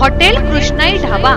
Hotel Krishnai dhaba.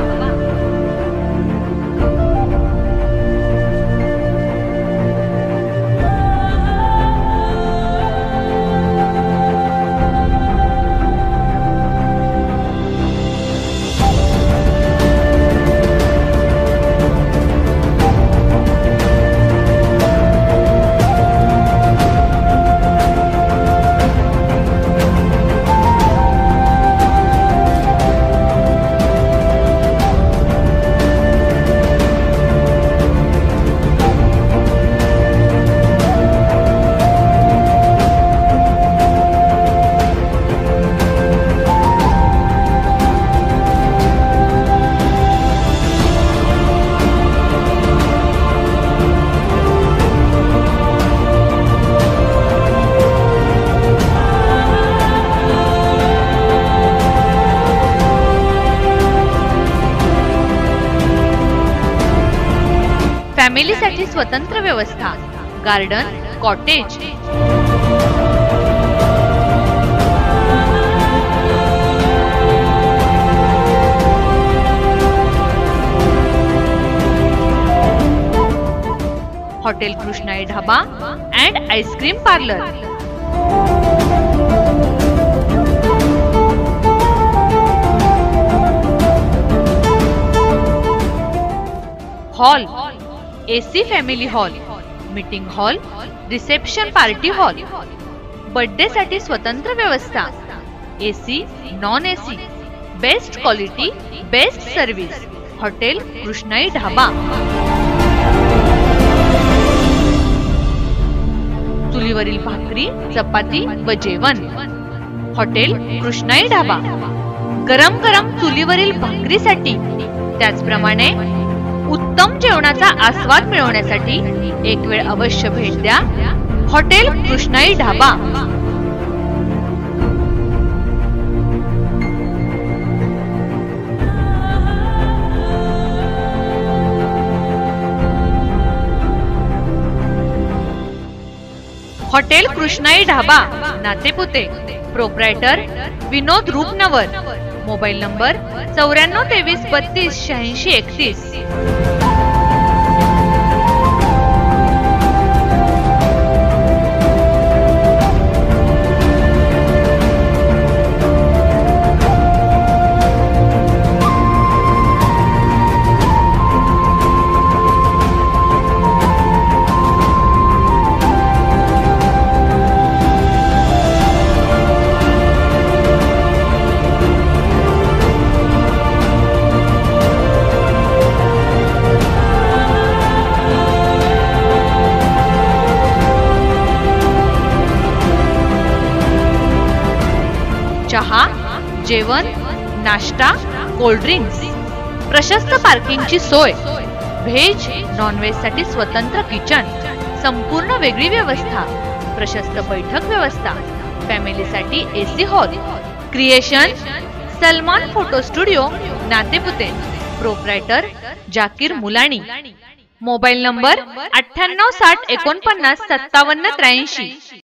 फॅमिलीसाठी स्वतंत्र व्यवस्था garden cottage. Hotel Krishnai dhaba and ice cream parlour. Hall AC family hall meeting hall reception party hall. Birthday साठी स्वतंत्र व्यवस्था. AC non AC best quality best service hotel Krishnai dhaba. चुलीवरील भाकरी चपाती व जेवण. हॉटेल कृष्णाई ढाबा. गरम गरम चुलीवरील भाकरीसाठी. त्याचप्रमाणे उत्तम जेवणाचा आस्वाद मिळवण्यासाठी एक वेळ अवश्य भेट द्या. Hotel Krishnai dhaba. Hotel Krishnai dhaba Natepute. Proprietor Vinod Rupnavar. Mobile number चौऱ्याण्णव तेवीस बत्तीस शहाऐंशी एकतीस. चहा जेवण नाश्ता कोल्ड्रिंक्स प्रशस्त पार्किंगची सोय. व्हेज नॉनव्हेजसाठी स्वतंत्र किचन संपूर्ण वेगळी व्यवस्था. प्रशस्त बैठक व्यवस्था. फॅमिलीसाठी AC hall creation Salman photo studio Natepute. Proprietor Zakir Mulani mobile number अठ्ठ्याण्णव साठ एकोणपन्नास सत्तावन्न त्र्याऐंशी.